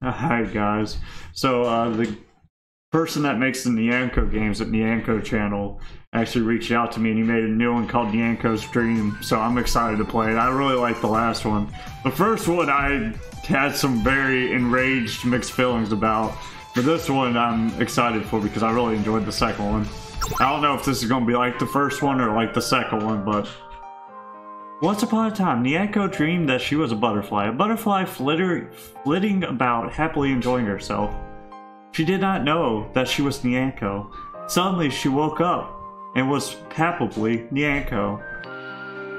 Hi guys. So uh, the person that makes the Nyanco games at Nyanco channel actually reached out to me and he made a new one called Nyanco's Dream. So I'm excited to play it. I really like the last one. The first one I had some very enraged mixed feelings about. But this one I'm excited for because I really enjoyed the second one. I don't know if this is going to be like the first one or like the second one, but once upon a time, Nyanco dreamed that she was a butterfly, a butterfly flitter, flitting about, happily enjoying herself. She did not know that she was Nyanco. Suddenly, she woke up and was palpably Nyanco.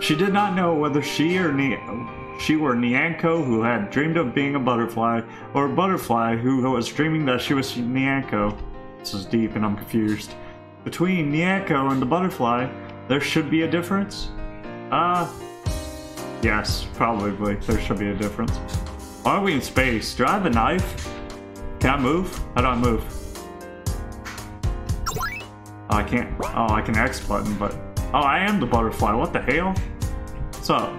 She did not know whether she or Ni- she were Nyanco who had dreamed of being a butterfly, or a butterfly who was dreaming that she was Nyanco. This is deep and I'm confused. Between Nyanco and the butterfly, there should be a difference? Ah, uh, Yes, probably. There should be a difference. Why are we in space? Do I have a knife? Can I move? How do I move? Oh, I can't. Oh, I can X button, but... Oh, I am the butterfly. What the hell? What's up?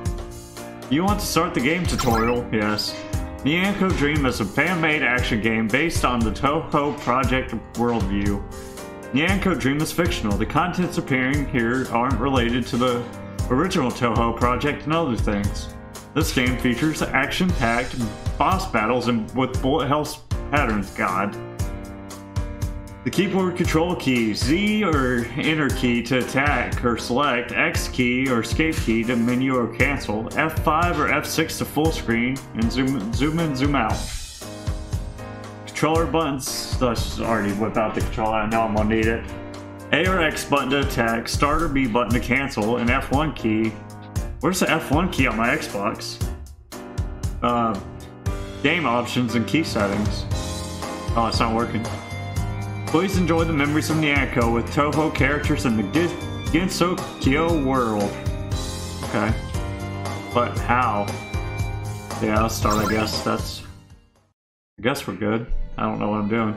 You want to start the game tutorial? Yes. Nyanco Dream is a fan-made action game based on the Touhou Project worldview. Nyanco Dream is fictional. The contents appearing here aren't related to the original Touhou project, and other things. This game features action-packed boss battles and with bullet hell patterns, god. The keyboard control keys, Z or enter key to attack or select, X key or escape key to menu or cancel, F5 or F6 to full screen, and zoom, zoom in, zoom out. Controller buttons, let's already whip out the controller, I know I'm gonna need it. A or X button to attack, start or B button to cancel, and F1 key. Where's the F1 key on my Xbox? Uh, game options and key settings. Oh, it's not working. Please enjoy the memories of Nyanco with Touhou characters in the Ginso Kyo world. Okay. But how? Yeah, I'll start, I guess. That's... I guess we're good. I don't know what I'm doing.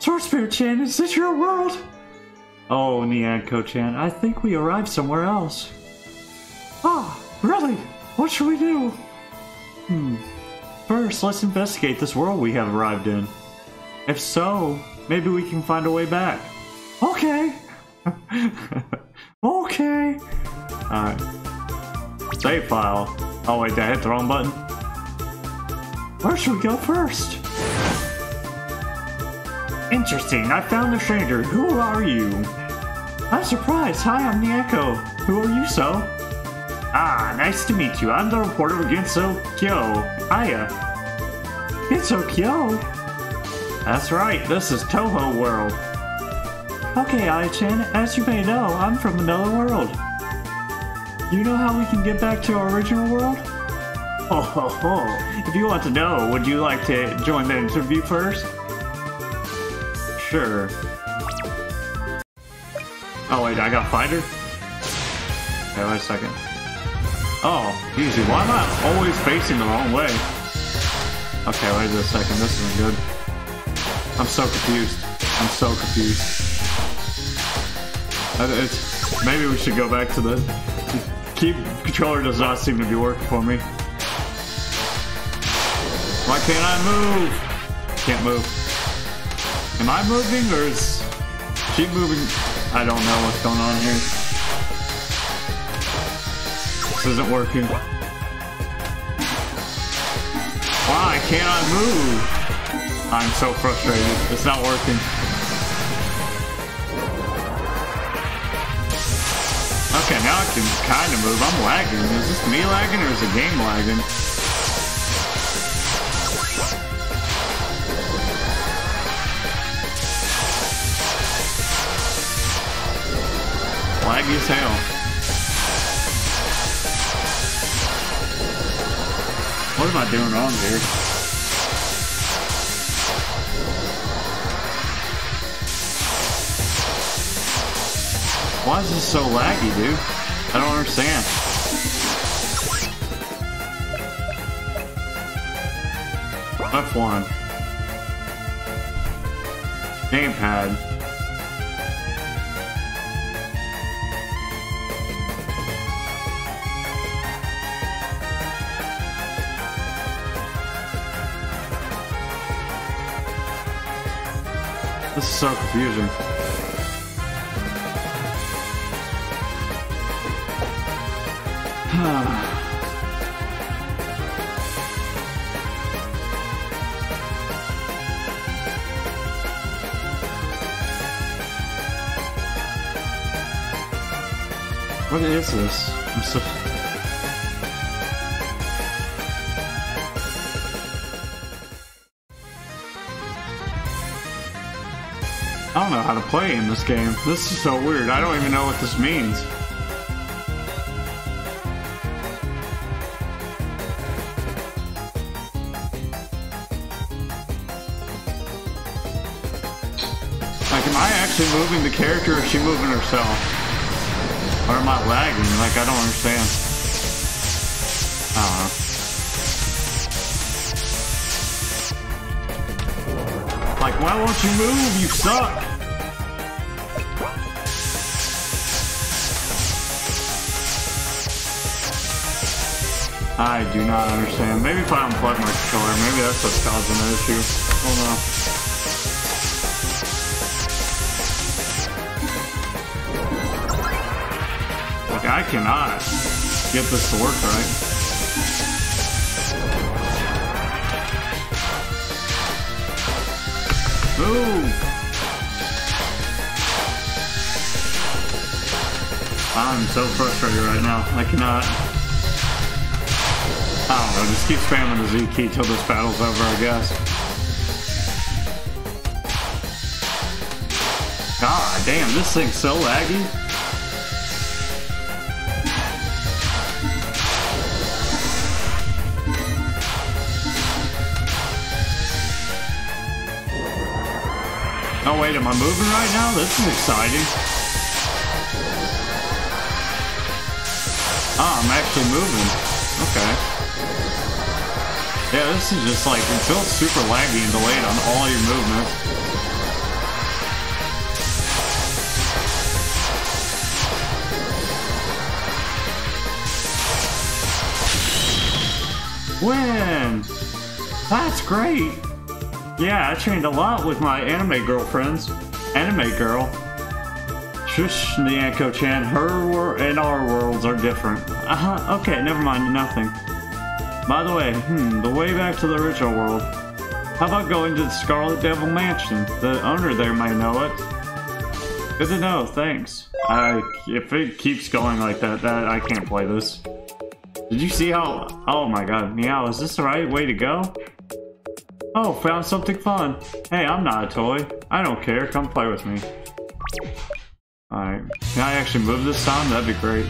Sword Spirit Chan, is this your world? Oh, Nyanco-chan, I think we arrived somewhere else. Ah, really? What should we do? Hmm. First, let's investigate this world we have arrived in. If so, maybe we can find a way back. Okay. okay. Alright. Save file. Oh wait, did I hit the wrong button? Where should we go first? Interesting, I found the stranger. Who are you? I'm surprised. Hi, I'm Nyanco. Who are you, so? Ah, nice to meet you. I'm the reporter of Ginso Kyo. Hiya. Gensokyo? That's right, this is Touhou World. Okay, Aya-chan, as you may know, I'm from another world. You know how we can get back to our original world? Oh, ho, ho. if you want to know, would you like to join the interview first? Sure. Oh wait, I got fighter? Okay, wait a second. Oh, easy. Why am I always facing the wrong way? Okay, wait a second. This isn't good. I'm so confused. I'm so confused. Uh, it's, maybe we should go back to the... Keep controller does not seem to be working for me. Why can't I move? Can't move. Am I moving or is she moving? I don't know what's going on here. This isn't working. Why can't I move? I'm so frustrated. It's not working. Okay, now I can kind of move. I'm lagging. Is this me lagging or is the game lagging? Laggy as hell. What am I doing wrong here? Why is this so laggy, dude? I don't understand. F1. Gamepad. This is so confusing. what is this? I don't know how to play in this game. This is so weird. I don't even know what this means. Like, am I actually moving the character or is she moving herself? Or am I lagging? Like, I don't understand. I don't why won't you move? You suck! I do not understand. Maybe if I unplug my controller, maybe that's what's causing the issue. Hold on. I cannot get this to work right. Move! I'm so frustrated right now. I cannot. I don't know, just keep spamming the Z key till this battle's over, I guess. God damn, this thing's so laggy. Oh wait, am I moving right now? This is exciting. Ah, I'm actually moving. Okay. Yeah, this is just like, it feels super laggy and delayed on all your movements. Win! That's great! Yeah, I trained a lot with my anime girlfriends. Anime girl. Shush, Nyanco-chan, her and our worlds are different. Uh-huh, okay, never mind, nothing. By the way, hmm, the way back to the original world. How about going to the Scarlet Devil Mansion? The owner there may know it. Good to know, thanks. I, if it keeps going like that, that I can't play this. Did you see how... Oh my god, Meow, is this the right way to go? Oh, found something fun. Hey, I'm not a toy. I don't care, come play with me. Alright, can I actually move this time? That'd be great.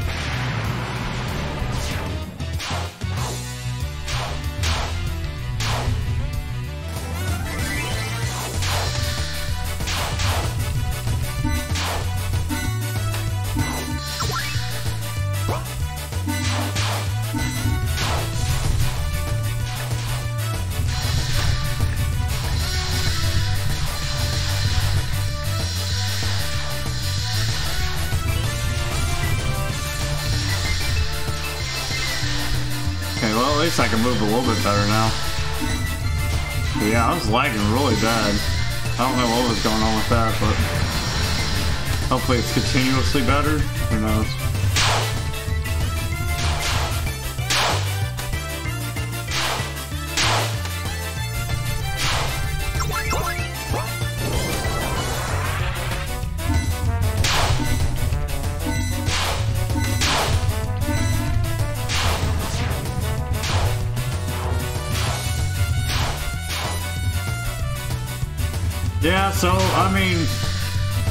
Move a little bit better now. But yeah, I was lagging really bad. I don't know what was going on with that, but hopefully it's continuously better. Who knows? Yeah, so, I mean,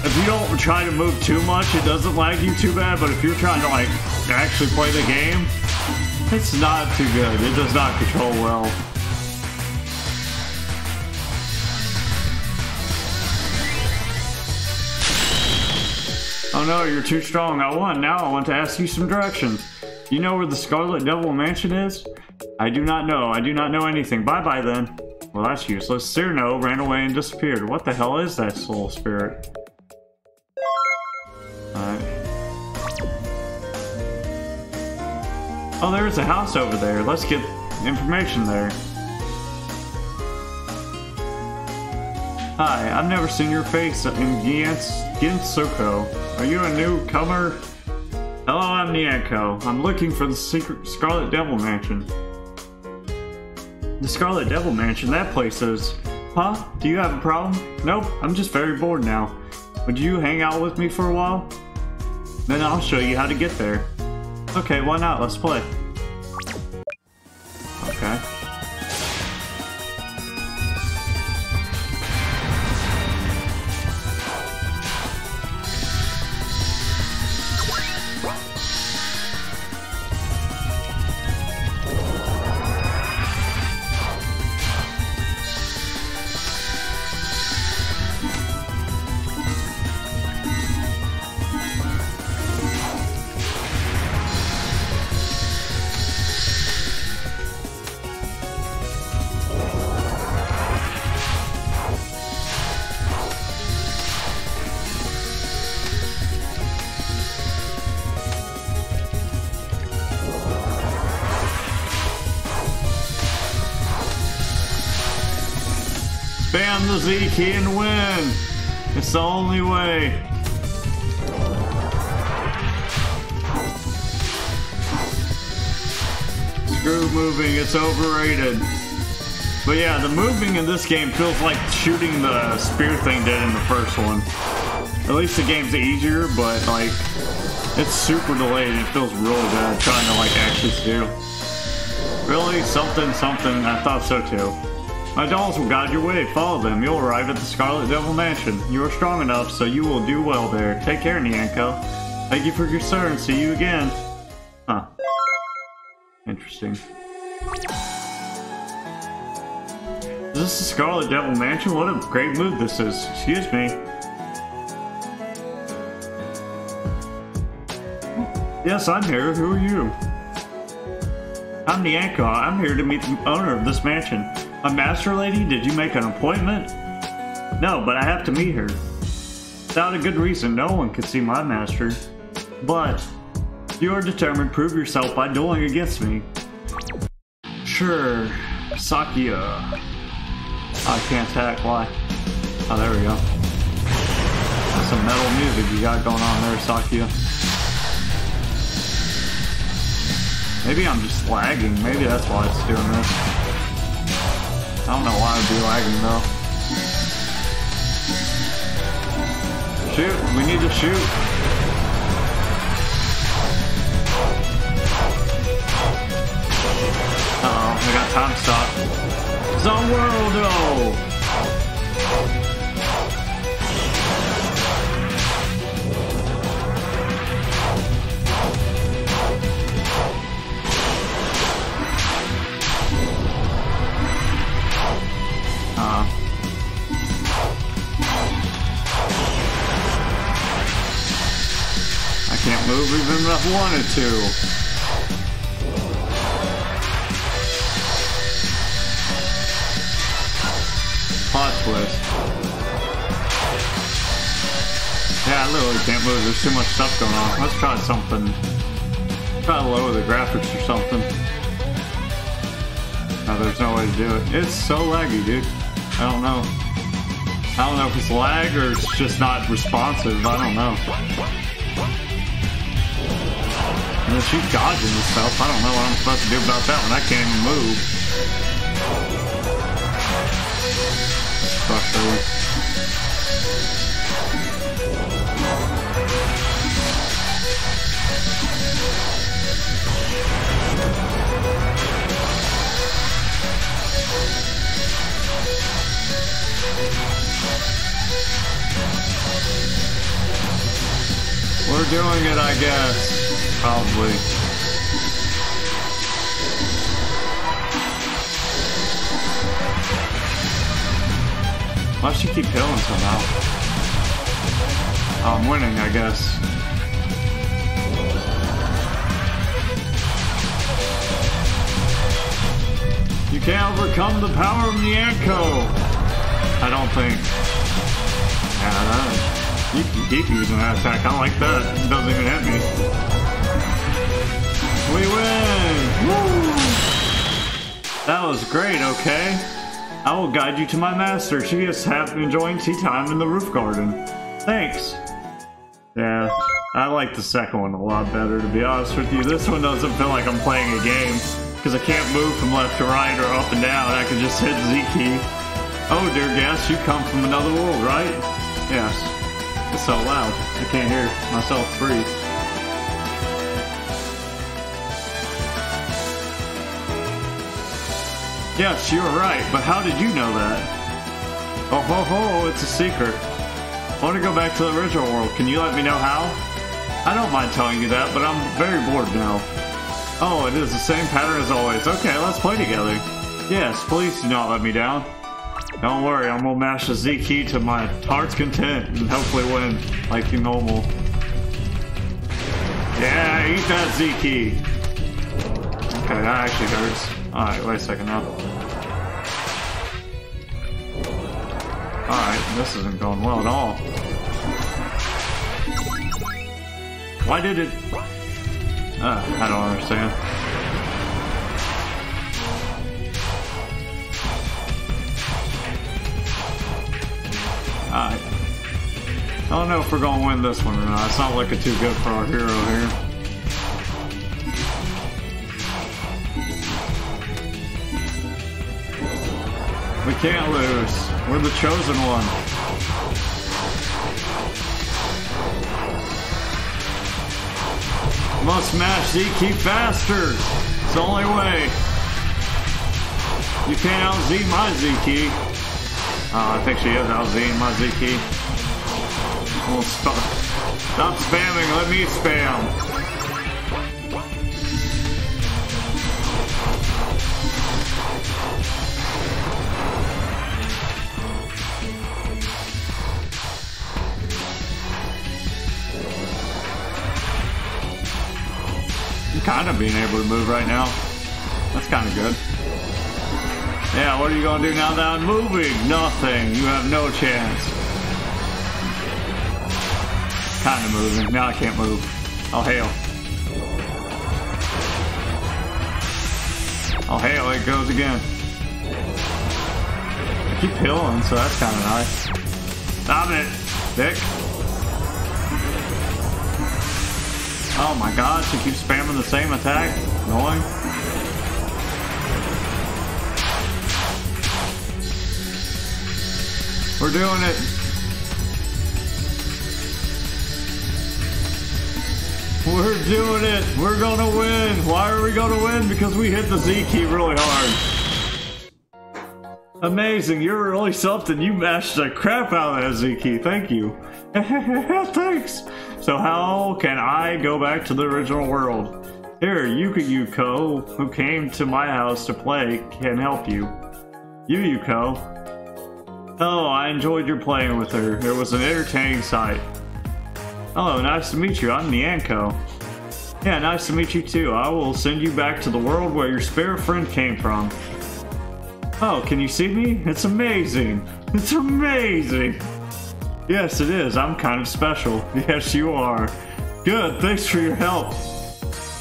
if you don't try to move too much, it doesn't lag you too bad, but if you're trying to, like, actually play the game, it's not too good. It does not control well. Oh no, you're too strong. I won. Now I want to ask you some directions. You know where the Scarlet Devil Mansion is? I do not know. I do not know anything. Bye-bye then. Well, that's useless. Cirno ran away and disappeared. What the hell is that soul spirit? Alright. Oh, there's a house over there. Let's get information there. Hi, I've never seen your face in Gensokyo. Are you a newcomer? Hello, I'm Nyanco. I'm looking for the secret Scarlet Devil Mansion. The Scarlet Devil Mansion, that place is. Huh? Do you have a problem? Nope, I'm just very bored now. Would you hang out with me for a while? Then I'll show you how to get there. Okay, why not? Let's play. The key and win! It's the only way. Screw moving, it's overrated. But yeah, the moving in this game feels like shooting the spear thing did in the first one. At least the game's easier, but like, it's super delayed and it feels really bad trying to like actually do. Really? Something, something, I thought so too. My dolls will guide your way. Follow them. You'll arrive at the Scarlet Devil Mansion. You are strong enough, so you will do well there. Take care, Nyanco. Thank you for your service. See you again. Huh. Interesting. Is this the Scarlet Devil Mansion? What a great move this is. Excuse me. Yes, I'm here. Who are you? I'm Nyanco. I'm here to meet the owner of this mansion. A master lady? Did you make an appointment? No, but I have to meet her. Without a good reason, no one could see my master. But, you are determined, prove yourself by dueling against me. Sure, Sakuya. I can't attack, why? Oh, there we go. That's some metal music you got going on there, Sakuya. Maybe I'm just lagging, maybe that's why it's doing this. I don't know why I'd be lagging though. Shoot, we need to shoot. Uh oh, we got time stop. Zonworldo! Uh, move even if I wanted to. Plot twist. Yeah, I literally can't move. There's too much stuff going on. Let's try something. Try to lower the graphics or something. No, there's no way to do it. It's so laggy, dude. I don't know. I don't know if it's lag or it's just not responsive. I don't know. She's dodging and stuff. I don't know what I'm supposed to do about that when I can't even move. Frustrating. We're doing it, I guess. Probably. Why she keep killing somehow? Oh, I'm winning, I guess. You can't overcome the power of Nyanco. I don't think. Yeah, you can keep using that attack. I like that. It doesn't even hit me. We win! Woo! That was great, okay? I will guide you to my master. She is happy enjoying tea time in the roof garden. Thanks. Yeah, I like the second one a lot better, to be honest with you. This one doesn't feel like I'm playing a game, because I can't move from left to right or up and down. I can just hit Z key. Oh, dear guest, you come from another world, right? Yes. It's so loud. I can't hear myself breathe. Yes, you're right, but how did you know that? Oh ho ho, it's a secret. I want to go back to the original world. Can you let me know how? I don't mind telling you that, but I'm very bored now. Oh, it is the same pattern as always. Okay, let's play together. Yes, please do not let me down. Don't worry, I'm gonna mash the Z key to my heart's content and hopefully win like you normal. Yeah, eat that Z key. Okay, that actually hurts. Alright, wait a second now. This isn't going well at all. Why did it... Uh, I don't understand. I don't know if we're gonna win this one or not. It's not looking too good for our hero here. We can't lose. We're the chosen one. Must smash Z key faster. It's the only way. You can't out Z my Z key. Oh, I think she is out Z my Z key. Stop. Stop spamming. Let me spam. Kind of being able to move right now. That's kind of good. Yeah, what are you going to do now that I'm moving? Nothing. You have no chance. Kind of moving. Now I can't move. Oh, hail. Oh, hail. It goes again. I keep healing, so that's kind of nice. Stop it, Dick. Oh my god, she keeps spamming the same attack. Annoying. We're doing it. We're doing it. We're gonna win. Why are we gonna win? Because we hit the Z key really hard. Amazing. You're really something. You mashed the crap out of that Z key. Thank you. Thanks. So how can I go back to the original world? Here, Yuka Yuko, who came to my house to play, can help you. You, Yuko. Oh, I enjoyed your playing with her. It was an entertaining sight. Hello, nice to meet you. I'm Nyanco. Yeah, nice to meet you too. I will send you back to the world where your spirit friend came from. Oh, can you see me? It's amazing. It's amazing. Yes, it is. I'm kind of special. Yes, you are. Good. Thanks for your help.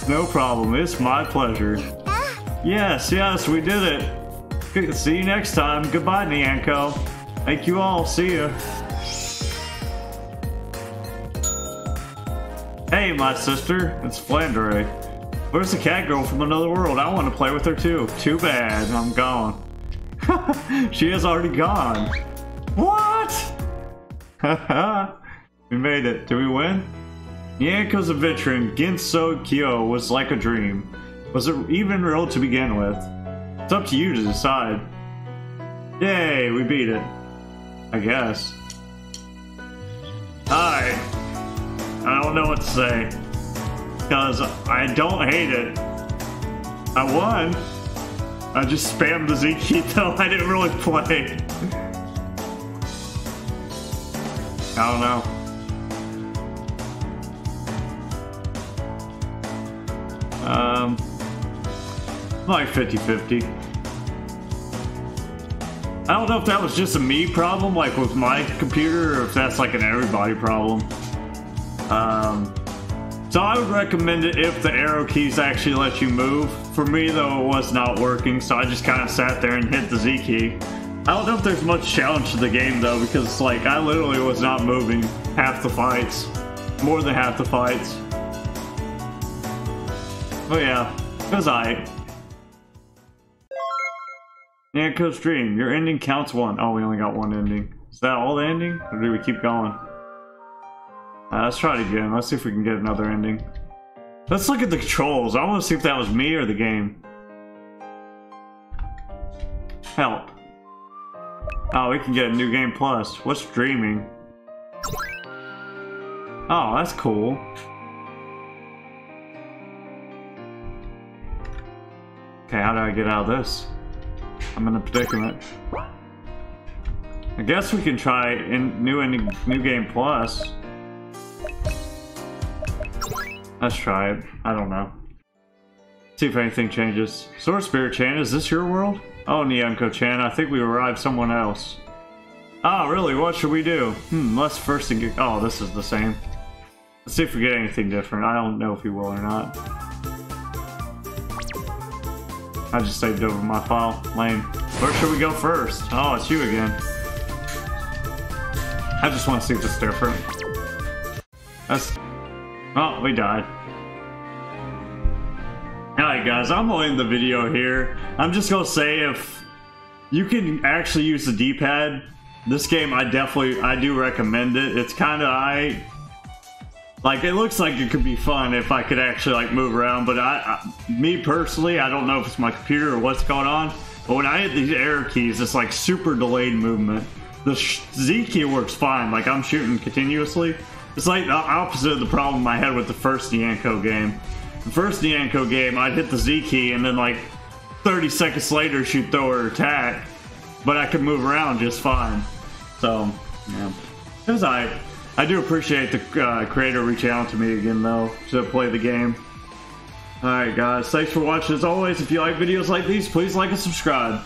No problem. It's my pleasure. Yes, yes, we did it. See you next time. Goodbye, Nyanco. Thank you all. See ya. Hey, my sister. It's Flandre. Where's the cat girl from another world? I want to play with her too. Too bad. I'm gone. she has already gone. We made it. Did we win? Nyanco's adventure Gensokyo was like a dream. Was it even real to begin with? It's up to you to decide. Yay, we beat it. I guess. Hi. I don't know what to say. Because I don't hate it. I won. I just spammed the Z key though. I didn't really play. I don't know. Um, like 50-50. I don't know if that was just a me problem, like with my computer, or if that's like an everybody problem. Um, so I would recommend it if the arrow keys actually let you move. For me, though, it was not working, so I just kind of sat there and hit the Z key. I don't know if there's much challenge to the game though, because like I literally was not moving half the fights, more than half the fights. But yeah, it was alright. Nyanco's Dream, your ending counts one. Oh, we only got one ending. Is that all the ending? Or do we keep going? Uh, let's try it again. Let's see if we can get another ending. Let's look at the controls. I want to see if that was me or the game. Help. Oh, we can get a new game plus. What's dreaming? Oh, that's cool. Okay, how do I get out of this? I'm in a predicament. I guess we can try in new new game plus. Let's try it. I don't know. See if anything changes. Sword Spirit Chan, is this your world? Oh, Nyanco Chan, I think we arrived someone else. Ah, really? What should we do? Hmm, let's first get. Oh, this is the same. Let's see if we get anything different. I don't know if we will or not. I just saved over my file. Lame. Where should we go first? Oh, it's you again. I just want to see if it's different. That's... Oh, we died. Alright guys, I'm gonna end the video here. I'm just gonna say if you can actually use the D-pad, this game I definitely, I do recommend it. It's kind of, I like it looks like it could be fun if I could actually like move around but I, I, me personally I don't know if it's my computer or what's going on but when I hit these arrow keys it's like super delayed movement the Z key works fine like I'm shooting continuously it's like the opposite of the problem I had with the first Nyanco game the first Nyanco game I'd hit the Z key and then like 30 seconds later she'd throw her attack but I could move around just fine so yeah it was alright I do appreciate the uh, creator reaching out to me again, though, to play the game. Alright, guys. Thanks for watching. As always, if you like videos like these, please like and subscribe.